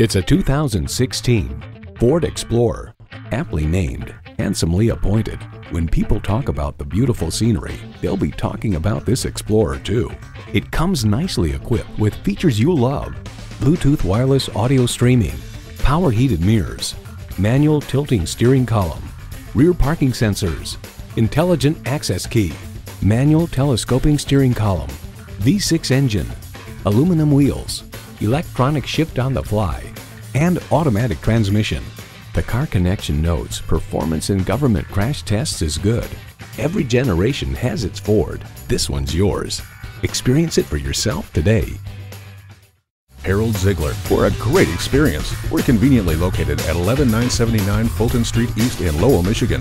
It's a 2016 Ford Explorer, aptly named, handsomely appointed. When people talk about the beautiful scenery, they'll be talking about this Explorer too. It comes nicely equipped with features you love. Bluetooth wireless audio streaming, power heated mirrors, manual tilting steering column, rear parking sensors, intelligent access key, manual telescoping steering column, V6 engine, aluminum wheels, electronic shift on the fly, and automatic transmission. The Car Connection notes performance in government crash tests is good. Every generation has its Ford. This one's yours. Experience it for yourself today. Harold Zeigler for a great experience. We're conveniently located at 11979 Fulton Street East in Lowell, Michigan.